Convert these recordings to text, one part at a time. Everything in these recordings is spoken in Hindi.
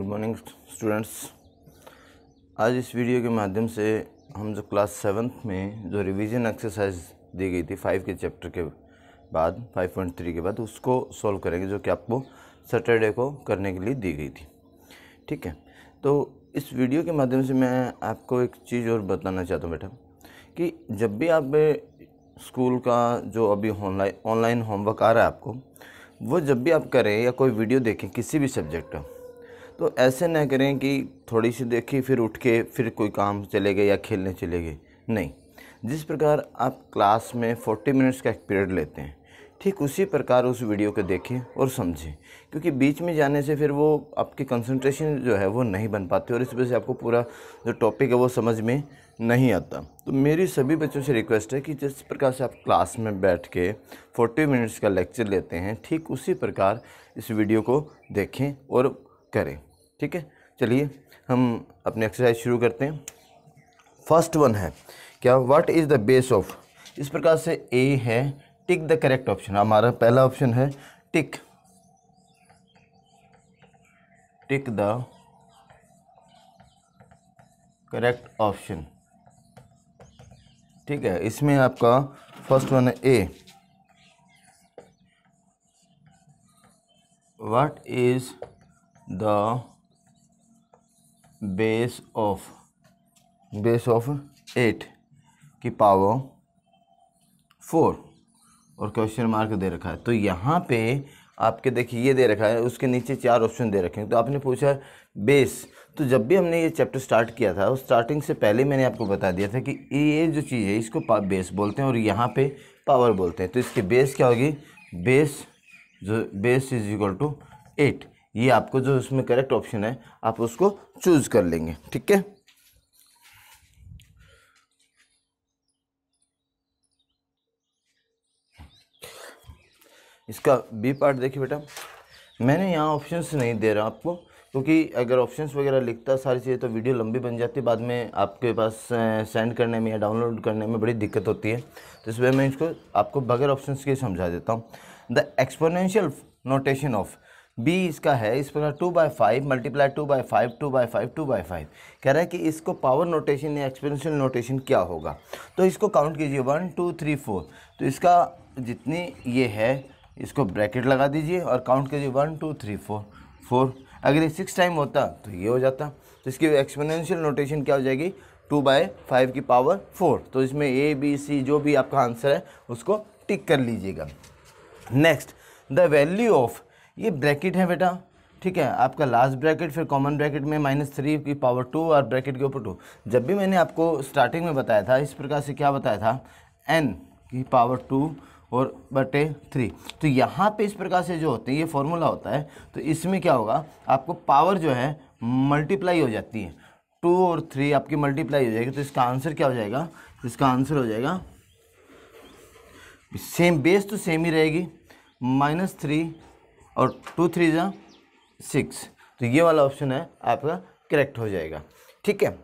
गुड मॉर्निंग स्टूडेंट्स आज इस वीडियो के माध्यम से हम जो क्लास सेवन्थ में जो रिवीजन एक्सरसाइज दी गई थी फाइव के चैप्टर के बाद फाइव पॉइंट थ्री के बाद, उसको सॉल्व करेंगे, जो कि आपको सैटरडे को करने के लिए दी गई थी। ठीक है? तो इस वीडियो के माध्यम से मैं आपको एक चीज़ और बताना चाहता हूँ बेटा, कि जब भी आप स्कूल का जो अभी ऑनलाइन ऑनलाइन होमवर्क आ रहा है आपको, वो जब भी आप करें या कोई वीडियो देखें, किसी भी सब्जेक्ट का तो ऐसे ना करें कि थोड़ी सी देखी, फिर उठ के, फिर कोई काम चले गए या खेलने चले गए। नहीं। जिस प्रकार आप क्लास में 40 मिनट्स का एक पीरियड लेते हैं, ठीक उसी प्रकार उस वीडियो को देखें और समझें। क्योंकि बीच में जाने से फिर वो आपकी कंसंट्रेशन जो है वो नहीं बन पाती और इस वजह से आपको पूरा जो टॉपिक है वो समझ में नहीं आता। तो मेरी सभी बच्चों से रिक्वेस्ट है कि जिस प्रकार से आप क्लास में बैठ के 40 मिनट्स का लेक्चर लेते हैं, ठीक उसी प्रकार इस वीडियो को देखें और करें। ठीक है? चलिए, हम अपने एक्सरसाइज शुरू करते हैं। फ़र्स्ट वन है, क्या what is the base of इस प्रकार से ए है टिक द करेक्ट ऑप्शन हमारा पहला ऑप्शन है tick tick the correct option ठीक है, इसमें आपका फ़र्स्ट वन है a what is the base of base of eight की पावर फोर, और क्वेश्चन मार्क दे रखा है। तो यहाँ पे आपके देखिए, ये दे रखा है, उसके नीचे चार ऑप्शन दे रखे हैं। तो आपने पूछा बेस तो जब भी हमने ये चैप्टर स्टार्ट किया था, उस स्टार्टिंग से पहले मैंने आपको बता दिया था कि ये जो चीज़ है, इसको बेस बोलते हैं, और यहाँ पे पावर बोलते हैं। तो इसकी बेस क्या होगी? बेस, जो, base is equal to eight ये आपको जो इसमें करेक्ट ऑप्शन है, आप उसको चूज़ कर लेंगे, ठीक है? इसका बी पार्ट देखिए बेटा। मैंने यहाँ ऑप्शंस नहीं दे रहा आपको, क्योंकि अगर ऑप्शंस वगैरह लिखता सारी चीज़ें तो वीडियो लंबी बन जाती है, बाद में आपके पास सेंड करने में या डाउनलोड करने में बड़ी दिक्कत होती है। तो इस वजह मैं इसको आपको बगैर ऑप्शंस के समझा देता हूँ। The exponential notation of B इसका है, इस प्रकार two by five multiply two by five two by five two by five कह रहा है कि इसको पावर नोटेशन या एक्सपेंशियल नोटेशन क्या होगा? तो इसको काउंट कीजिए वन टू थ्री फोर तो इसका जितनी ये है, इसको ब्रैकेट लगा दीजिए और काउंट कीजिए one two three four four अगर ये सिक्स टाइम होता तो ये हो जाता। तो इसकी एक्सपोनेंशियल नोटेशन क्या हो जाएगी? टू बाई फाइव की पावर फोर तो इसमें ए बी सी जो भी आपका आंसर है, उसको टिक कर लीजिएगा। नेक्स्ट द वैल्यू ऑफ़ ये ब्रैकेट है बेटा, ठीक है? आपका लास्ट ब्रैकेट फिर कॉमन ब्रैकेट में माइनस थ्री की पावर टू और ब्रैकेट के ऊपर टू जब भी मैंने आपको स्टार्टिंग में बताया था, इस प्रकार से क्या बताया था? एन की पावर टू और बटे थ्री तो यहाँ पे इस प्रकार से जो होते हैं, ये फॉर्मूला होता है तो इसमें क्या होगा? आपको पावर जो है मल्टीप्लाई हो जाती है। टू और थ्री आपकी मल्टीप्लाई हो जाएगी तो इसका आंसर क्या हो जाएगा? इसका आंसर हो जाएगा सेम बेस तो सेम ही रहेगी। माइनस थ्री और टू थ्री ज़ा सिक्स तो ये वाला ऑप्शन है, आपका करेक्ट हो जाएगा। ठीक है?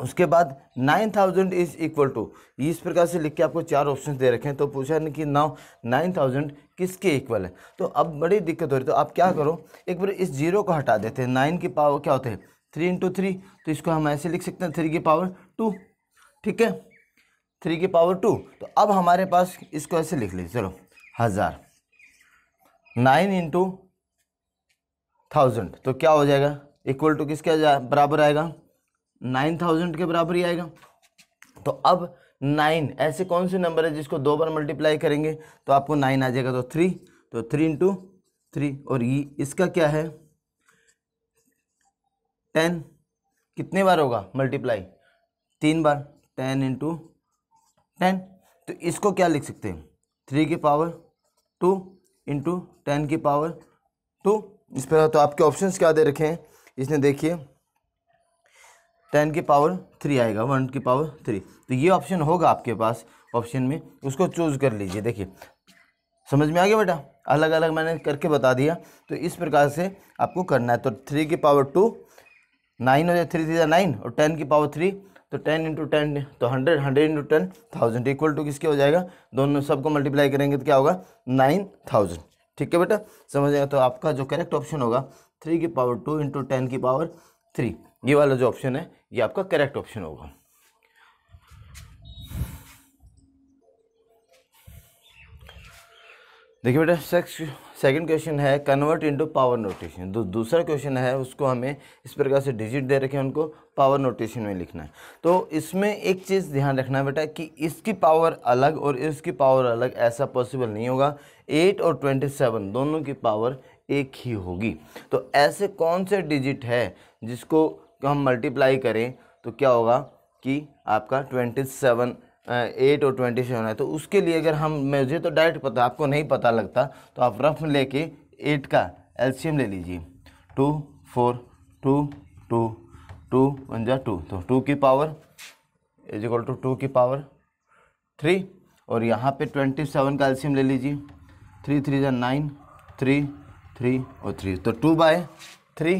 उसके बाद nine thousand is equal to इस प्रकार से लिख के आपको चार ऑप्शन दे रखे हैं तो पूछा नहीं कि नाउ नाइन थाउज़ेंड किसके इक्वल है? तो अब बड़ी दिक्कत हो रही तो आप क्या करो, एक बार इस ज़ीरो को हटा देते हैं। नाइन की पावर क्या होते हैं? थ्री इंटू थ्री तो इसको हम ऐसे लिख सकते हैं थ्री की पावर टू ठीक है? थ्री की पावर टू तो अब हमारे पास इसको ऐसे लिख लीजिए, चलो, हज़ार। Nine into thousand. तो क्या हो जाएगा? इक्वल टू किसके बराबर आएगा? नाइन थाउज़ेंड के बराबर ही आएगा। तो अब नाइन, ऐसे कौन से नंबर है जिसको दो बार मल्टीप्लाई करेंगे? तो आपको नाइन आ जाएगा तो थ्री तो थ्री इंटू थ्री और ये, इसका क्या है? टेन कितने बार होगा मल्टीप्लाई तीन बार। टेन इंटू टेन तो इसको क्या लिख सकते हैं? थ्री की पावर टू इंटू टेन की पावर टू इस पर तो आपके ऑप्शंस क्या दे रखे हैं? इसने देखिए टेन की पावर थ्री आएगा वन की पावर थ्री तो ये ऑप्शन होगा आपके पास ऑप्शन में. उसको चूज़ कर लीजिए, देखिए. समझ में आ गया बेटा? अलग अलग मैंने करके बता दिया. तो इस प्रकार से आपको करना है. तो थ्री की पावर टू नाइन हो जाए थ्री थ्री नाइन और टेन की पावर थ्री तो टेन इंटू टेन तो hundred hundred into ten thousand equal to किसके हो जाएगा? दोनों सबको मल्टीप्लाई करेंगे तो क्या होगा? नाइन थाउज़ेंड ठीक है बेटा? समझ आएगा तो आपका जो करेक्ट ऑप्शन होगा थ्री की पावर टू इंटू टेन की पावर थ्री ये वाला जो ऑप्शन है, ये आपका करेक्ट ऑप्शन होगा। देखिए बेटा सेक्स सेकंड क्वेश्चन है कन्वर्ट इनटू पावर नोटेशन दूसरा क्वेश्चन है, उसको हमें इस प्रकार से डिजिट दे रखे हैं उनको। पावर नोटेशन में लिखना है। तो इसमें एक चीज़ ध्यान रखना है बेटा कि इसकी पावर अलग और इसकी पावर अलग ऐसा पॉसिबल नहीं होगा। एट और ट्वेंटी सेवन दोनों की पावर एक ही होगी। तो ऐसे कौन से डिजिट है जिसको हम मल्टीप्लाई करें तो क्या होगा कि आपका ट्वेंटी सेवन एट और ट्वेंटी सेवन है। तो उसके लिए अगर हम, मुझे तो डायरेक्ट पता, आपको नहीं पता लगता तो आप रफ लेके एट का एल्शियम ले लीजिए। Two four two two two one जा टू तो टू की power is equal to two की पावर थ्री और यहाँ पे ट्वेंटी सेवन का एल्शियम ले लीजिए थ्री थ्री जा नाइन थ्री थ्री और थ्री तो टू बाय थ्री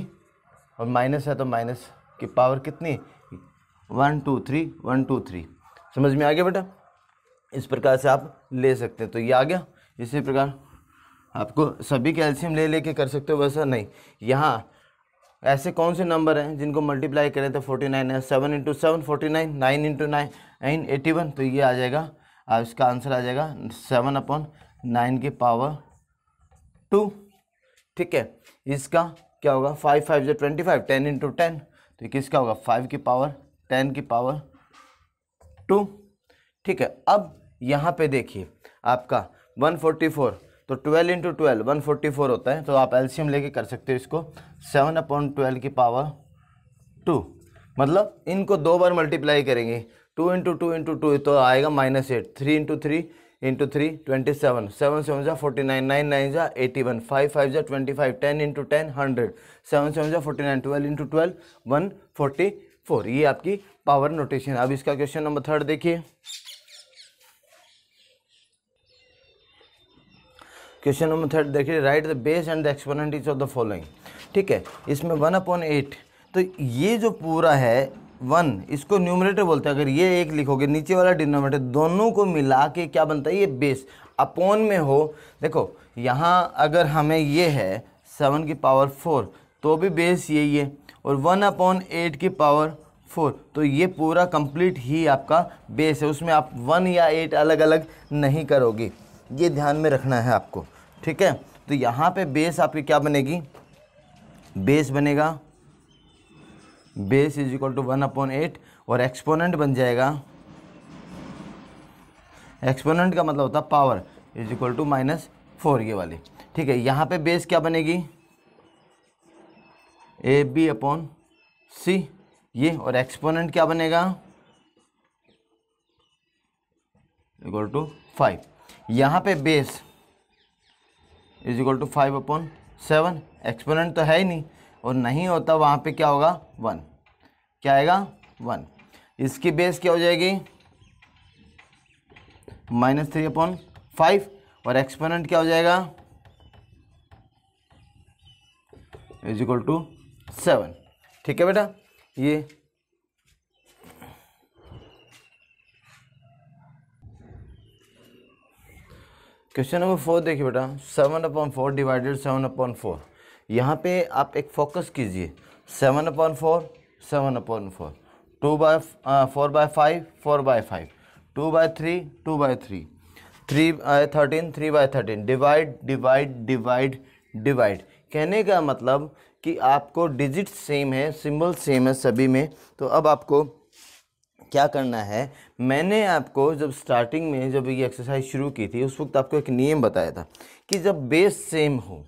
और माइनस है तो माइनस की पावर कितनी? One two three one two three समझ में आ गया बेटा? इस प्रकार से आप ले सकते हैं। तो ये आ गया। इसी प्रकार आपको सभी कैल्शियम ले, लेके कर सकते हो, वैसा नहीं। यहाँ ऐसे कौन से नंबर हैं जिनको मल्टीप्लाई करें तो फोर्टी नाइन है? Seven into seven forty nine nine into nine eighty one तो ये आ जाएगा। अब इसका आंसर आ जाएगा सेवन अपॉन नाइन की पावर टू ठीक है? इसका क्या होगा? फाइव फाइव जो twenty five ten into ten तो किसका होगा? फाइव की पावर टेन की पावर टू ठीक है? अब यहाँ पे देखिए आपका वन फोर्टी फोर तो ट्वेल्व इंटू ट्वेल्व वन होता है तो आप एल्शियम लेके कर सकते हो इसको। सेवन अपॉन ट्वेल्व की पावर टू मतलब इनको दो बार मल्टीप्लाई करेंगे। Two into two into two तो आएगा minus eight three into three into three twenty seven seven seven जा फोर्टी नाइन नाइन नाइन जा एटी वन फाइव फाइव जा twenty five ten into ten hundred seven seven जा forty nine twelve into twelve one forty four ये आपकी पावर नोटेशन अब इसका क्वेश्चन नंबर थर्ड देखिए। क्वेश्चन नंबर थर्ड देखिए write the base and the exponent each of the following ठीक है? इसमें वन अपॉन एट तो ये जो पूरा है वन इसको न्यूमरेटर बोलते हैं। अगर ये एक लिखोगे, नीचे वाला डिनोमिनेटर दोनों को मिला के क्या बनता है? ये बेस अपॉन में हो, देखो, यहाँ अगर हमें ये है सेवन की पावर फोर तो भी बेस यही है। और वन अपॉन एट की पावर फोर तो ये पूरा कंप्लीट ही आपका बेस है। उसमें आप वन या एट अलग अलग नहीं करोगे। ये ध्यान में रखना है आपको। ठीक है? तो यहाँ पे बेस आपकी क्या बनेगी? बेस बनेगा। Base is equal to one upon eight और एक्सपोनेंट बन जाएगा। एक्सपोनेंट का मतलब होता है power is equal to minus four ये वाली। ठीक है, यहाँ पे बेस क्या बनेगी? ए बी अपॉन सी ये और एक्सपोनेंट क्या बनेगा? इक्वल टू फाइव यहाँ पे base is equal to five upon seven exponent तो है ही नहीं। और नहीं होता वहाँ पे क्या होगा? वन क्या आएगा? वन इसकी बेस क्या हो जाएगी? माइनस थ्री अपॉन फाइव और एक्सपोनेंट क्या हो जाएगा? इज़ इक्वल टू सेवन ठीक है बेटा? ये क्वेश्चन नंबर फोर देखिए बेटा seven upon four divided seven upon four यहाँ पे आप एक फोकस कीजिए। Seven upon four seven upon four two by four by five four by five two by three two by three three by thirteen three by thirteen divide divide divide divide कहने का मतलब कि आपको डिजिट सेम है सिंबल सेम है सभी में तो अब आपको क्या करना है? मैंने आपको जब स्टार्टिंग में जब ये एक्सरसाइज शुरू की थी, उस वक्त आपको एक नियम बताया था कि जब बेस सेम हो,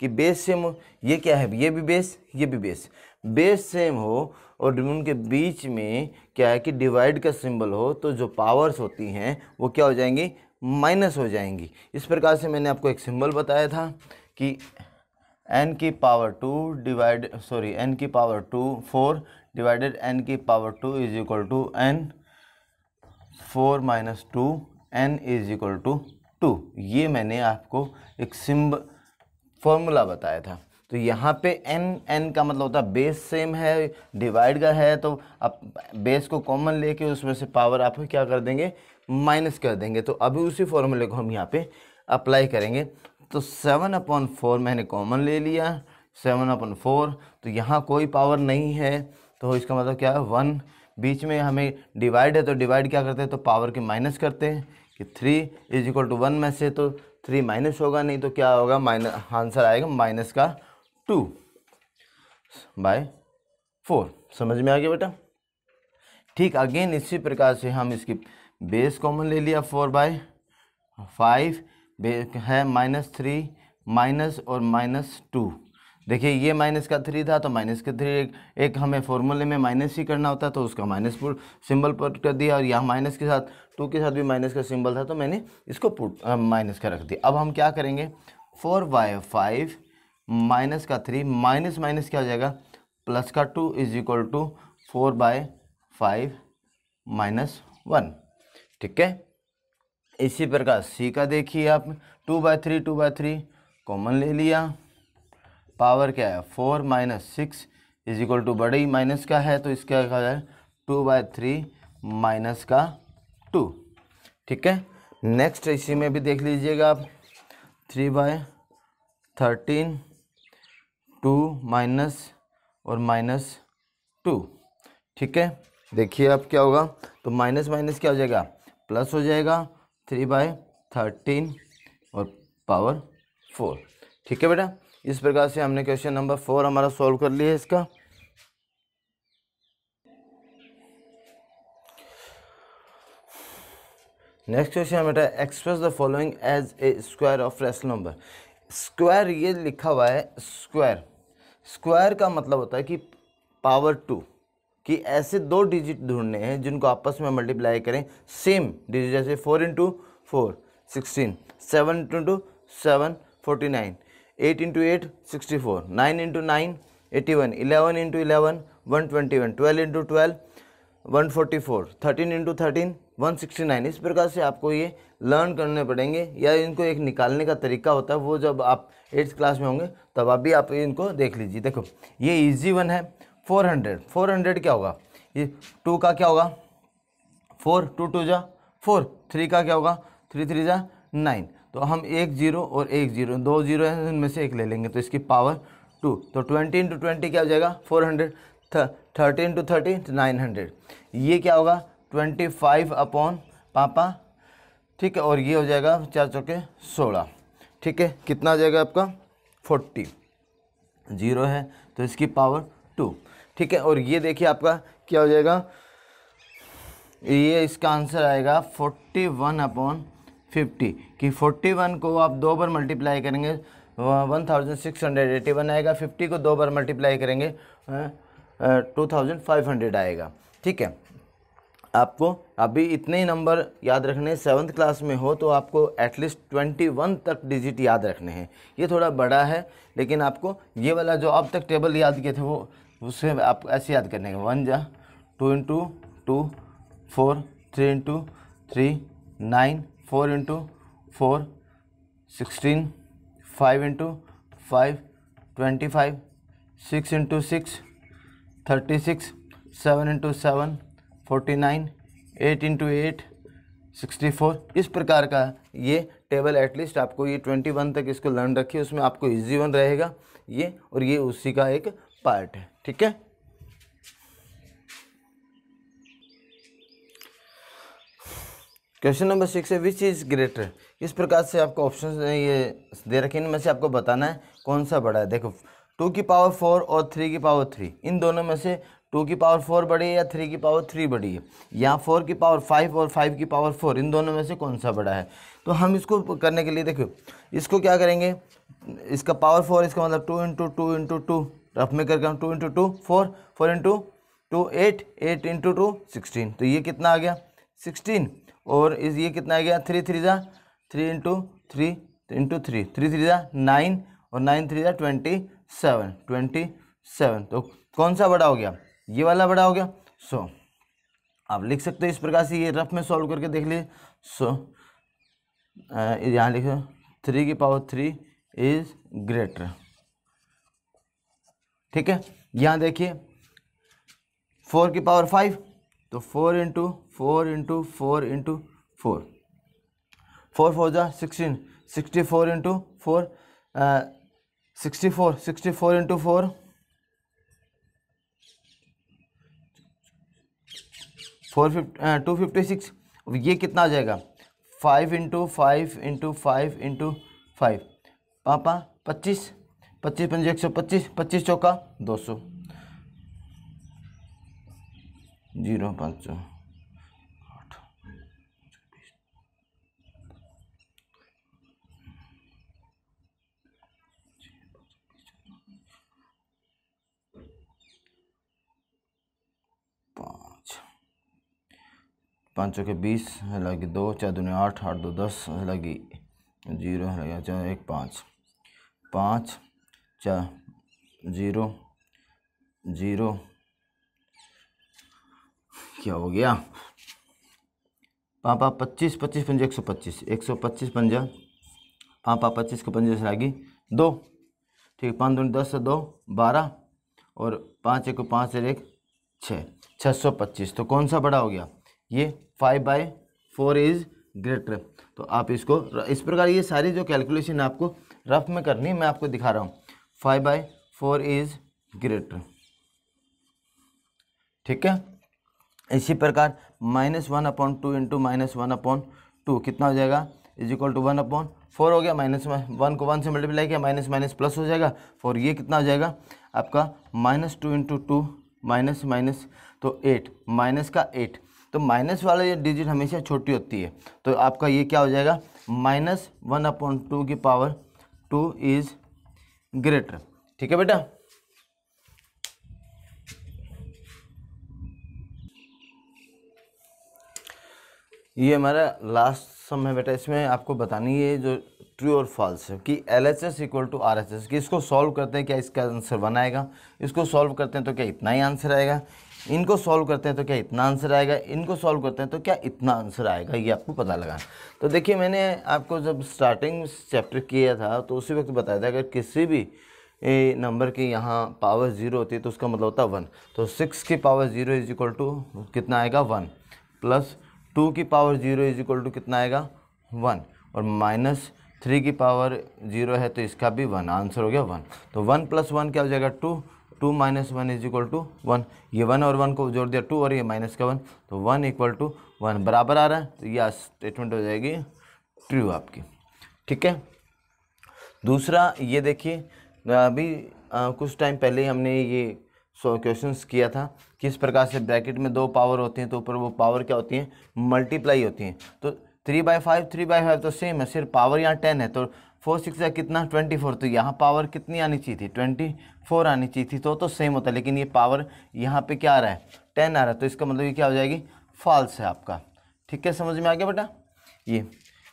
कि बेस सेम हो, ये क्या है? ये भी बेस ये भी बेस बेस सेम हो और उनके बीच में क्या है कि डिवाइड का सिंबल हो तो जो पावर्स होती हैं, वो क्या हो जाएँगी? माइनस हो जाएँगी. इस प्रकार से मैंने आपको एक सिंबल बताया था कि एन की power two divide sorry N की power two four divided N की power two is equal to N four minus two N is equal to two ये मैंने आपको एक सिम्ब फॉर्मूला बताया था। तो यहाँ पे एन एन का मतलब होता है बेस सेम है डिवाइड का है तो आप बेस को कॉमन लेके उसमें से पावर आप क्या कर देंगे? माइनस कर देंगे। तो अभी उसी फॉर्मूले को हम यहाँ पे अप्लाई करेंगे। तो सेवन अपॉन फोर मैंने कॉमन ले लिया सेवन अपन फोर तो यहाँ कोई पावर नहीं है। तो इसका मतलब क्या है? वन, बीच में हमें डिवाइड है तो डिवाइड क्या करते हैं? तो पावर के माइनस करते हैं कि three is equal to one में से तो थ्री माइनस होगा, नहीं तो क्या होगा? माइनस आंसर आएगा माइनस का टू बाय फोर समझ में आ गया बेटा? ठीक अगेन इसी प्रकार से हम इसकी बेस कॉमन ले लिया फोर बाय फाइव है माइनस थ्री माइनस और माइनस टू देखिए ये माइनस का थ्री था तो माइनस का थ्री एक, एक हमें फॉर्मूले में माइनस ही करना होता तो उसका माइनस सिंबल पुट कर दिया और यहाँ माइनस के साथ टू के साथ भी माइनस का सिंबल था तो मैंने इसको पुट माइनस का रख दिया। अब हम क्या करेंगे? फोर बाय फाइव माइनस का थ्री माइनस माइनस क्या हो जाएगा? प्लस का two is equal to four by five minus one ठीक है? इसी प्रकार सी का देखिए आप two by three two by three common ले लिया। पावर क्या है? Four minus six is equal to बड़े ही माइनस का है तो इसका क्या है? टू बाय थ्री माइनस का टू। ठीक है? नेक्स्ट इसी में भी देख लीजिएगा आप। Three by thirteen, two minus और माइनस टू। ठीक है? देखिए अब क्या होगा। तो माइनस माइनस क्या हो जाएगा? प्लस हो जाएगा। थ्री बाय थर्टीन और पावर फोर। ठीक है बेटा? इस प्रकार से हमने क्वेश्चन नंबर फोर हमारा सॉल्व कर लिया इसका। नेक्स्ट क्वेश्चन बेटा express the following as a square of rational number square ये लिखा हुआ है स्क्वायर स्क्वायर का मतलब होता है कि पावर टू कि ऐसे दो डिजिट ढूँढने हैं जिनको आपस में मल्टीप्लाई करें। सेम डिजिट जैसे four into four sixteen seven into seven forty nine eight into eight sixty four, nine into nine eighty one, eleven into eleven, one twenty one, twelve into twelve, one forty four, thirteen into thirteen, one sixty nine. इस प्रकार से आपको ये लर्न करने पड़ेंगे या इनको एक निकालने का तरीका होता है, वो जब आप एट्थ क्लास में होंगे, तब आप भी आप इनको देख लीजिए। देखो, ये इजी वन है फोर हंड्रेड फोर हंड्रेड क्या होगा? ये टू का क्या होगा? फोर टू टू जा फोर थ्री का क्या होगा? थ्री थ्री जा नाइन तो हम एक ज़ीरो और एक ज़ीरो, दो ज़ीरो हैं उनमें से एक ले लेंगे तो इसकी पावर टू तो ट्वेंटी इंटू ट्वेंटी क्या हो जाएगा? Four hundred thirty into thirty nine hundred ये क्या होगा? ट्वेंटी फाइव अपॉन पापा, ठीक है, और ये हो जाएगा चार चौके सोलह. ठीक है, कितना आ जाएगा आपका? फोर्टी. ज़ीरो है तो इसकी पावर टू ठीक है, और ये देखिए आपका क्या हो जाएगा? ये इसका आंसर आएगा फोर्टी वन अपॉन फिफ्टी, कि फोर्टी वन को आप दो बार मल्टीप्लाई करेंगे one thousand six hundred eighty one आएगा फिफ्टी को दो बार मल्टीप्लाई करेंगे टू थाउज़ेंड फाइव हंड्रेड आएगा। ठीक है? आपको अभी इतने ही नंबर याद रखने सेवन्थ क्लास में हो तो आपको एटलीस्ट ट्वेंटी वन तक डिजिट याद रखने हैं। ये थोड़ा बड़ा है, लेकिन आपको ये वाला जो अब तक टेबल याद किए थे, वो उससे आप ऐसे याद करने का वन जा two into two four three into three nine four into four, sixteen, five into five, twenty five, six into six, thirty six, seven into seven, forty nine, eight into eight, sixty four. इस प्रकार का ये टेबल एटलीस्ट आपको ये ट्वेंटी वन तक इसको लर्न रखिए, उसमें आपको इजी वन रहेगा ये और ये उसी का एक पार्ट है, ठीक है? क्वेश्चन नंबर सिक्स है विच इज़ ग्रेटर इस प्रकार से आपको ऑप्शन ये दे रखे इनमें से आपको बताना है कौन सा बड़ा है। देखो टू की पावर फोर और थ्री की पावर थ्री इन दोनों में से टू की पावर फोर बड़ी है या थ्री की पावर थ्री बड़ी है? या फोर की पावर फाइव और फाइव की पावर फोर इन दोनों में से कौन सा बड़ा है? तो हम इसको करने के लिए देखो, इसको क्या करेंगे? इसका पावर फोर इसका मतलब two into two into two rough में करके हम two into two four four into two eight eight into two sixteen तो ये कितना आ गया? सिक्सटीन और इस ये कितना आ गया? थ्री थ्री ज़ा। Three into three into three three three ज़ा। नाइन और नाइन थ्री ज़ा। ट्वेंटी सेवन ट्वेंटी सेवन तो कौन सा बड़ा हो गया? ये वाला बड़ा हो गया। सो so, आप लिख सकते हो इस प्रकार से ये रफ में सॉल्व करके देख लीजिए। सो यहाँ लिखो। थ्री की पावर थ्री इज़ ग्रेटर ठीक है? यहाँ देखिए। फोर की पावर फाइव तो four into four into four into four four four जा sixteen sixty four into four sixty four sixty four into four four fifty two fifty six ये कितना आ जाएगा? Five into five into five into five पापा, पच्चीस. पच्चीस पंजी एक सौ पच्चीस. पच्चीस चौका दो सौ. ज़ीरो पाँच सौ पाँच। के बीस लगी दो, चार दूनी आठ आठ दो दस लगी ज़ीरो लगा चार एक पाँच। पाँच, चार, ज़ीरो ज़ीरो क्या हो गया? पापा पच्चीस पच्चीस पंजा एक सौ पच्चीस। एक सौ पच्चीस पंजा। पापा पच्चीस को पंजे से लगी दो। ठीक पाँच दूनी दस से दो, बारह। और पाँच एक पाँच से एक, छः। छः सौ पच्चीस। तो कौन सा बड़ा हो गया? ये five by four is greater. तो आप इसको इस प्रकार ये सारी जो कैलकुलेशन आपको रफ में करनी है, मैं आपको दिखा रहा हूँ। Five by four is greater. ठीक है? इसी प्रकार minus one upon two into minus one upon two, कितना हो जाएगा? Is equal to one upon four हो गया, माइनस वन को वन से मल्टीप्लाई किया, माइनस माइनस प्लस हो जाएगा, फोर, ये कितना हो जाएगा? आपका minus two into two, minus minus तो एट, माइनस का एट तो माइनस वाला ये डिजिट हमेशा छोटी होती है तो आपका ये क्या हो जाएगा? माइनस वन अपॉइंट टू की पावर टू इज़ ग्रेटर, ठीक है बेटा? ये हमारा लास्ट सम है बेटा, इसमें आपको बतानी है जो ट्रू और फॉल्स है कि L H S equal to R H S कि इसको सॉल्व करते हैं, क्या इसका आंसर वन आएगा? इसको सॉल्व करते हैं तो क्या इतना ही आंसर आएगा? इनको सॉल्व करते हैं तो क्या इतना आंसर आएगा? इनको सॉल्व करते हैं तो क्या इतना आंसर आएगा? ये आपको पता लगा तो देखिए, मैंने आपको जब स्टार्टिंग चैप्टर किया था तो उसी वक्त बताया था, अगर किसी भी, ए नंबर की यहाँ पावर ज़ीरो होती है तो उसका मतलब होता है वन तो सिक्स की power zero is equal to कितना आएगा? वन प्लस टू की power zero is equal to कितना आएगा? वन। और माइनस थ्री की पावर ज़ीरो है तो इसका भी वन। आंसर हो गया वन। तो वन प्लस वन क्या हो जाएगा? Two. Two minus one is equal to one. ये वन और वन को जोड़ दिया टू और ये माइनस का वन। तो वन इक्वल टू वन। बराबर आ रहा है? तो ये स्टेटमेंट हो जाएगी ट्रू आपकी। ठीक है? दूसरा ये देखिए अभी आ, कुछ टाइम पहले हमने ये सो क्वेश्चन किया था। किस प्रकार से ब्रैकेट में दो पावर होती हैं तो ऊपर वो पावर क्या होती हैं? मल्टीप्लाई होती हैं। तो three by five three by five तो सेम है, सिर्फ़ पावर यहाँ टेन है तो फोर सिक्स या कितना? ट्वेंटी फोर तो यहाँ पावर कितनी आनी चाहिए थी? ट्वेंटी फोर आनी चाहिए थी तो तो सेम होता है, लेकिन ये पावर यहाँ पे क्या आ रहा है? टेन आ रहा है तो इसका मतलब ये क्या हो जाएगी? फॉल्स है आपका। ठीक है, समझ में आ गया बेटा? ये,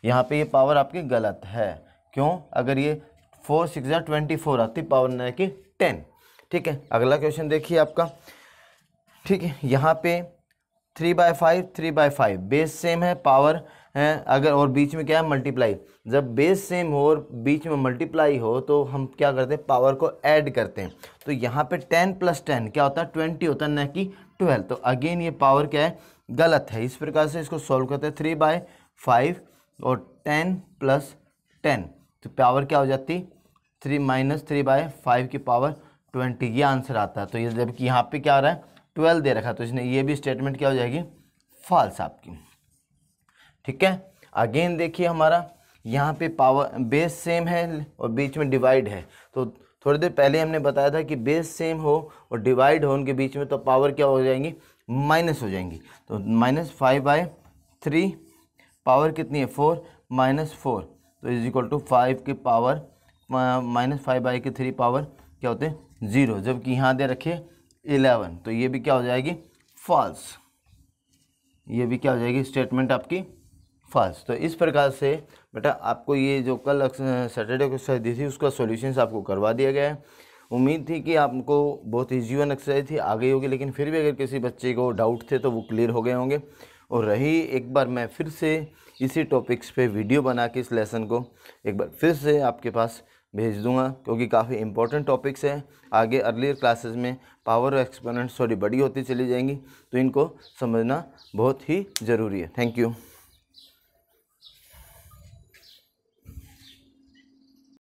यहाँ पे ये पावर आपकी गलत है। क्यों? अगर ये फोर सिक्स या ट्वेंटी फोर आती पावर न कि टेन ठीक है, अगला क्वेश्चन देखिए आपका। ठीक है, यहाँ पे three by five three by five base same है पावर है, अगर और बीच में क्या है मल्टीप्लाई जब बेस सेम हो और बीच में मल्टीप्लाई हो तो हम क्या करते हैं पावर को ऐड करते हैं। तो यहाँ पे टेन प्लस टेन क्या होता है ट्वेंटी होता है, न कि ट्वेल्व तो अगेन ये पावर क्या है, गलत है। इस प्रकार से इसको सॉल्व करते हैं थ्री बाय फाइव और टेन प्लस टेन तो पावर क्या हो जाती three minus three by five की पावर ट्वेंटी ये आंसर आता है। तो ये जबकि यहाँ पे क्या आ रहा है ट्वेल्व दे रखा तो इसने ये भी स्टेटमेंट क्या हो जाएगी? फॉल्स आपकी। ठीक है? अगेन देखिए हमारा, यहाँ पे पावर बेस सेम है और बीच में डिवाइड है। तो थोड़ी देर पहले हमने बताया था कि बेस सेम हो और डिवाइड हो, उनके बीच में तो पावर क्या हो जाएँगी? माइनस हो जाएँगी। तो minus five by three power कितनी है? फोर माइनस फोर तो इज़ इक्वल टू फाइव की पावर माइनस फाइव बाई के थ्री पावर क्या होते हैं? ज़ीरो जबकि यहाँ दे रखे इलेवन। तो ये भी क्या हो जाएगी? फॉल्स ये भी क्या हो जाएगी? स्टेटमेंट आपकी फॉल्स तो इस प्रकार से, बेटा, आपको ये जो कल सैटरडे को एक्सरसाइज दी थी, उसका सॉल्यूशंस आपको करवा दिया गया है। उम्मीद थी कि आपको बहुत ईजी वन एक्सरसाइज थी आ गई होगी, लेकिन फिर भी अगर किसी बच्चे को डाउट थे तो वो क्लियर हो गए होंगे। और रही एक बार मैं फिर से इसी टॉपिक्स पे वीडियो बना के इस लेसन को, एक बार फिर से आपके पास भेज दूँगा, क्योंकि काफ़ी इंपॉर्टेंट टॉपिक्स हैं। आगे अर्लियर क्लासेस में पावर एक्सपोनेंट्स थोड़ी बड़ी होती चली जाएँगी तो इनको समझना बहुत ही ज़रूरी है। Thank you